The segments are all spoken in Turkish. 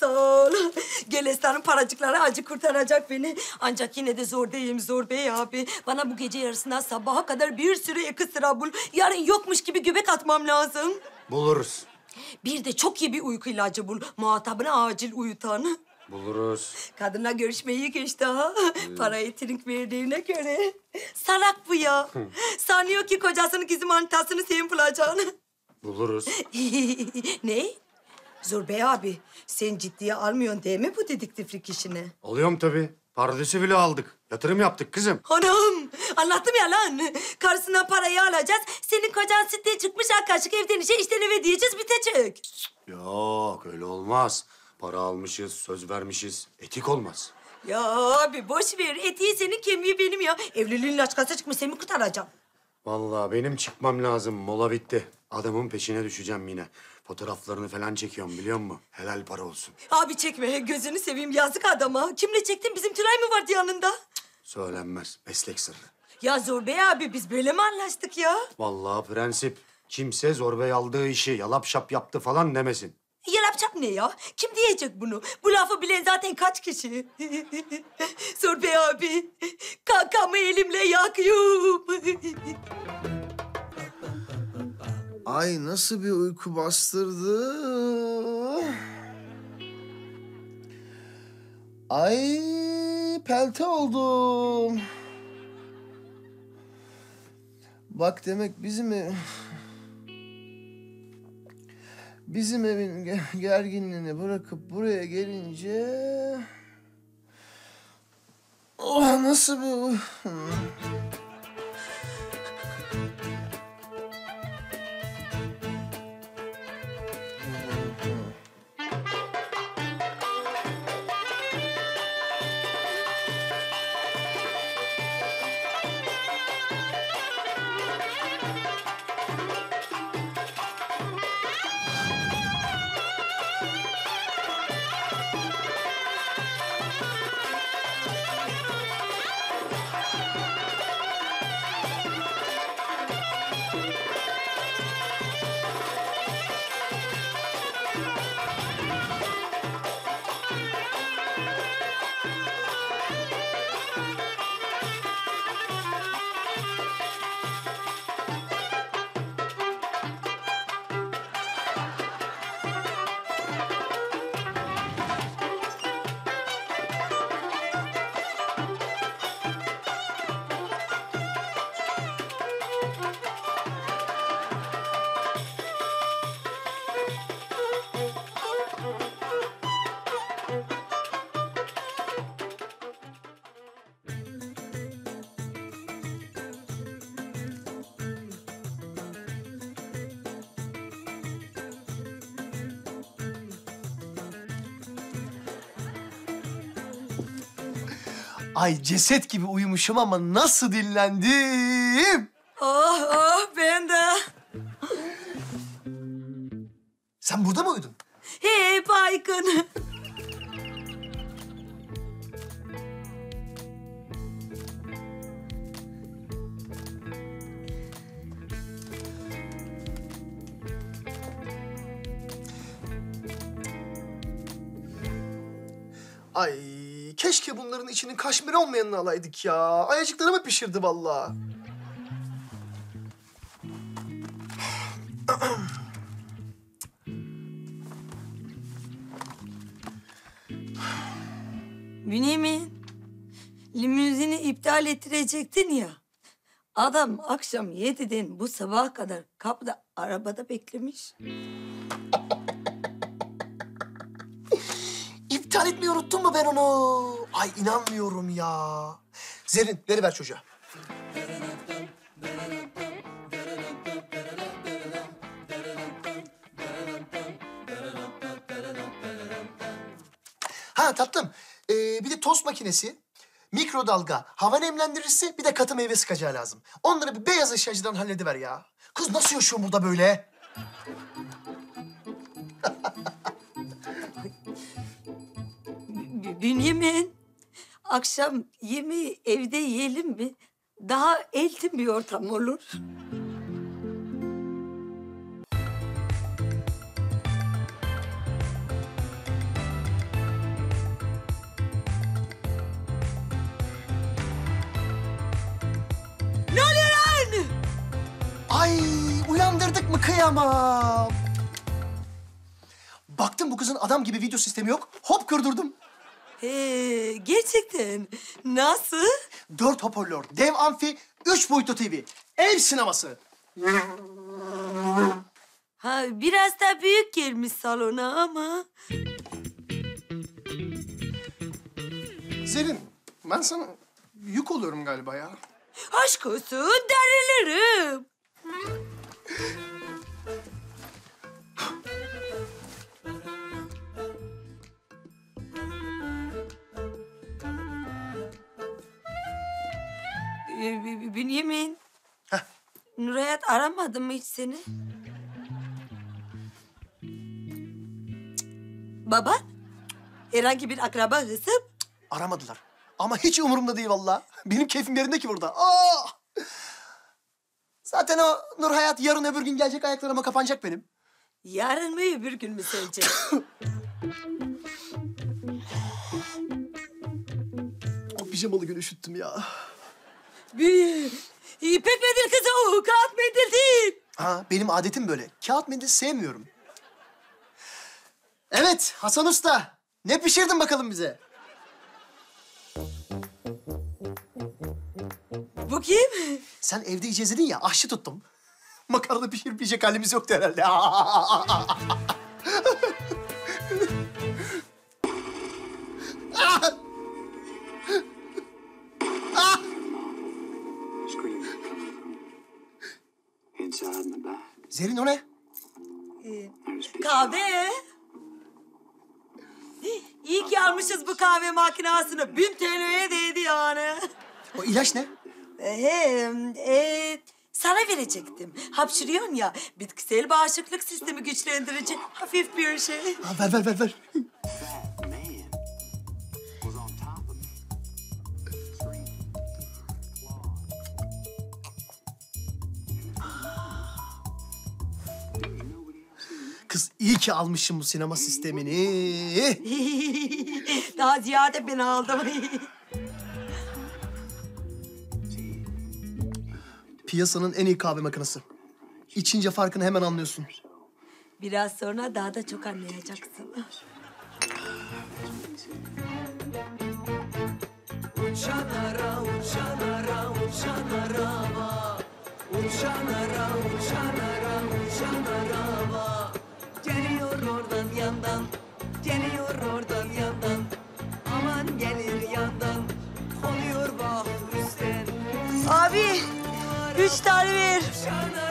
Sağ ol. Gelestar'ın paracıkları acı kurtaracak beni. Ancak yine de zor değilim zor bey abi. Bana bu gece yarısından sabaha kadar bir sürü ekstra bul. Yarın yokmuş gibi göbek atmam lazım. Buluruz. Bir de çok iyi bir uyku ilacı bul. Muhatabını acil uyutan. Buluruz. Kadınla görüşmeyi geçti ha. Parayı trink verdiğine göre. Salak bu ya. Sanıyor ki kocasının gizli manitasını senin bulacağını. Buluruz. ne? Zor Bey abi, sen ciddiye almıyorsun değil mi bu dedektiflik işini? Alıyorum tabii. Paradisi bile aldık. Yatırım yaptık kızım. Anam, anlattım ya lan. Karısından parayı alacağız. Senin kocan siteye çıkmış arkadaşlık evden işe, işten eve diyeceğiz, bitecek. Yok öyle olmaz. Para almışız, söz vermişiz. Etik olmaz. Ya abi boş ver. Etiği senin, kemiği benim ya. Evliliğin laçkası çıkmış, seni kurtaracağım? Vallahi benim çıkmam lazım. Mola bitti. Adamın peşine düşeceğim yine. Fotoğraflarını falan çekiyorum biliyor musun? Helal para olsun. Abi çekme, gözünü seveyim. Yazık adama. Kimle çektin? Bizim Tülay mı vardı yanında? Söylenmez. Meslek sırrı. Ya Zor Bey abi, biz böyle mi anlaştık ya? Vallahi prensip. Kimse Zorbey aldığı işi yalap şap yaptı falan demesin. Yalapçap ne ya? Kim diyecek bunu? Bu lafı bilen zaten kaç kişi? Zor Bey abi, kankamı elimle yakıyorum. Ay nasıl bir uyku bastırdı. Ay pelte oldum. Bak demek bizim ev... Bizim evin ge- gerginliğini bırakıp buraya gelince... Oh nasıl bir... Ay ceset gibi uyumuşum ama nasıl dinlendim. oh oh ben de. Sen burada mı uyudun? Hey Baykın. Ay keşke bunların içinin kaşmir olmayanını alaydık ya. Ayacıklarımı pişirdi vallahi. Bünyamin, limuzini iptal ettirecektin ya. Adam akşam yediden bu sabaha kadar kapıda arabada beklemiş. İptal etmeyi unuttun mu ben onu? Ay inanmıyorum ya. Zerrin veriver çocuğa. Ha tatlım. Ee, bir de tost makinesi, mikrodalga, hava nemlendiricisi bir de katı meyve sıkacağı lazım. Onları bir beyaz eşyacıdan hallediver ya. Kız nasıl yaşıyor burada böyle? Bünyamin, akşam yemeği evde yiyelim mi? Daha eltim bir ortam olur. Ne oluyor? Ay uyandırdık mı kıyamam. Baktım bu kızın adam gibi video sistemi yok. Hop kırdırdım. He, gerçekten. Nasıl? Dört hoparlör, dev amfi, üç boyutlu TV. Ev sineması. Ha, biraz da büyük gelmiş salona ama. Zerrin, ben sana yük oluyorum galiba ya. Aşk olsun darılırım. Bünyamin. Heh. Nurhayat aramadı mı hiç seni? Baba? Herhangi bir akraba hısım? Aramadılar. Ama hiç umurumda değil vallahi. Benim keyfim yerinde ki burada. Aa! Zaten o Nur Hayat yarın öbür gün gelecek ayaklarıma kapanacak benim. Yarın mı öbür gün mü sence? O pijamalı gün üşüttüm ya. İpek mendil kızı o kağıt mendil değil. Ha, benim adetim böyle. Kağıt mendil sevmiyorum. Evet Hasan Usta. Ne pişirdin bakalım bize? Bu kim? Sen evde yiyeceğiz dedin ya aşçı tuttum. Makarna pişirip yiyecek halimiz yoktu herhalde. Zerin o ne? Pitch Kahve. İyi ki almışız bu kahve makinasını. Bin TL'ye değdi yani. O ilaç ne? Ee, e, sana verecektim. Hapşırıyorsun ya. Bitkisel bağışıklık sistemi güçlendirici hafif bir şey. Ha, ver ver ver ver. İyi ki almışım bu sinema sistemini. Daha ziyade ben aldım. Piyasanın en iyi kahve makinesi. İçince farkını hemen anlıyorsun. Biraz sonra daha da çok anlayacaksın. Geliyor oradan yandan, geliyor oradan yandan. Aman gelir yandan, konuyor bak üstten. Abi, üç tane ver. Uçan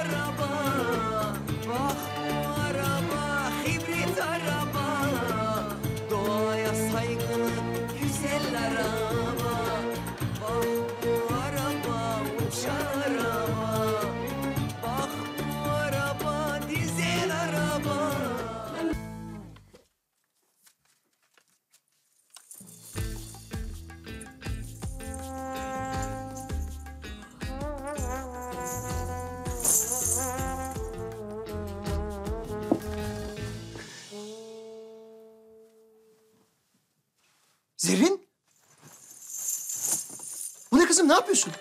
Zerrin? Bu ne kızım ne yapıyorsun?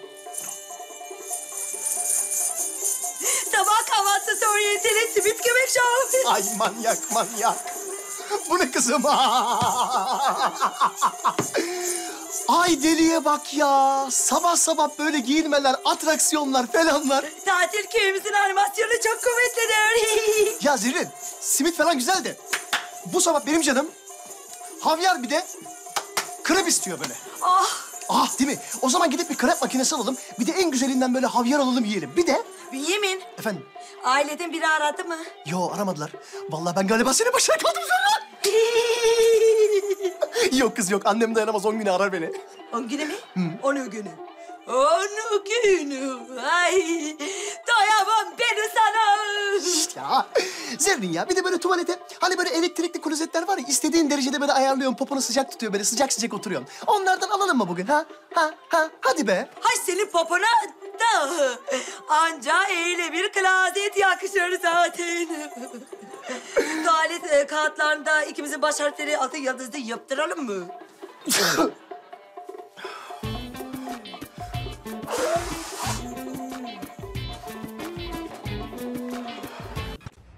Sabah kahvaltısı oryanteli simit göbek şov. Ay manyak manyak. Bu ne kızım? Ay deliye bak ya. Sabah sabah böyle giyinmeler, atraksiyonlar falanlar. Tatil köyümüzün animasyonu çok kuvvetlidir. Ya Zerrin, simit falan güzel de. Bu sabah benim canım havyar bir de krep istiyor böyle. ah, Ah değil mi? O zaman gidip bir krep makinesi alalım. Bir de en güzelinden böyle havyar alalım yiyelim. Bir de Bünyamin, efendim aileden biri aradı mı? yo aramadılar. Vallahi ben galiba senin başına kaldım Zerrin. yok kız yok. Annem dayanamaz on güne arar beni. On günü mü? Onu günü. Onu günü. Ay. Ya Zerrin ya bir de böyle tuvalete hani böyle elektrikli klozetler var ya istediğin derecede böyle ayarlıyorsun poponu sıcak tutuyor böyle sıcak sıcak oturuyorsun. Onlardan alalım mı bugün ha? Ha ha hadi be. Hay senin popona da. Anca öyle bir klozet yakışır zaten. Tuvalet e, kağıtlarında ikimizin baş harfleri altı yıldızlı yaptıralım mı?